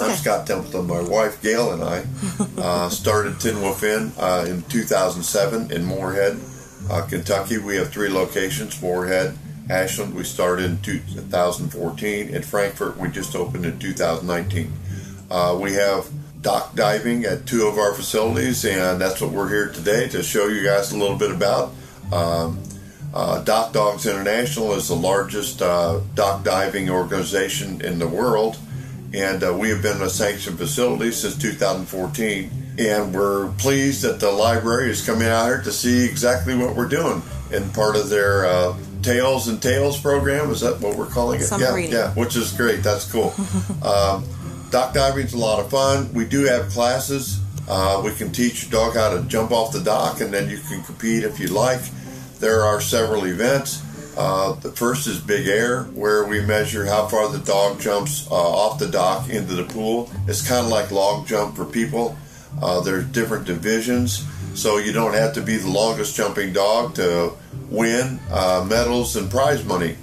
I'm Scott Templeton. My wife Gail and I uh, started Tin Wolf Inn uh, in 2007 in Morehead, uh, Kentucky. We have three locations: Morehead, Ashland. We started in 2014 in Frankfort. We just opened in 2019. Uh, we have dock diving at two of our facilities, and that's what we're here today to show you guys a little bit about. Um, uh, Dock Dogs International is the largest uh, dock diving organization in the world, and uh, we have been a sanctioned facility since 2014. And we're pleased that the library is coming out here to see exactly what we're doing in part of their uh, Tails and Tales program. Is that what we're calling it? Yeah, yeah, which is great. That's cool. um, dock diving's a lot of fun. We do have classes. Uh, we can teach your dog how to jump off the dock, and then you can compete if you like. There are several events. Uh, the first is Big Air, where we measure how far the dog jumps uh, off the dock into the pool. It's kind of like long jump for people. Uh, there's different divisions, so you don't have to be the longest jumping dog to win uh, medals and prize money.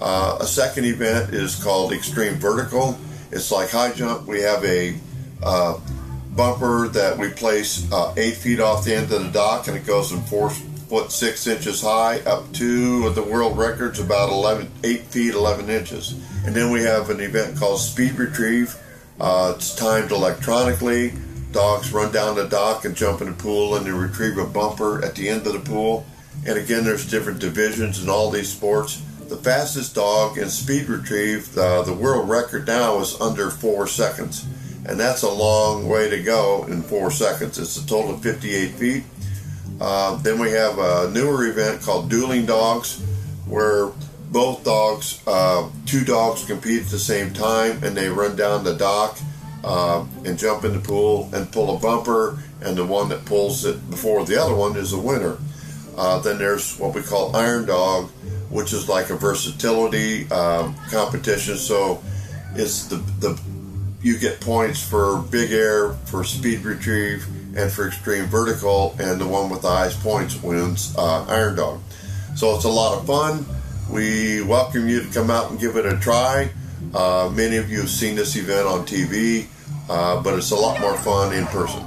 Uh, a second event is called Extreme Vertical. It's like high jump. We have a uh, bumper that we place eight feet off the end of the dock, and it goes from four foot six inches high up to the world record's about 11, eight feet 11 inches. And then we have an event called Speed Retrieve. Uh, it's timed electronically. Dogs run down the dock and jump in the pool, and they retrieve a bumper at the end of the pool. And again, there's different divisions in all these sports. The fastest dog in speed retrieve, uh, the world record now is under four seconds. And that's a long way to go in four seconds. It's a total of 58 feet. Uh, then we have a newer event called Dueling Dogs, where both dogs, uh, two dogs compete at the same time and they run down the dock uh, and jump in the pool and pull a bumper, and the one that pulls it before the other one is the winner. Uh, then there's what we call Iron Dog, which is like a versatility um, competition. So it's the the you get points for big air, for speed retrieve, and for extreme vertical, and the one with the highest points wins uh, Iron Dog. So it's a lot of fun. We welcome you to come out and give it a try. Uh, many of you have seen this event on TV, uh, but it's a lot more fun in person.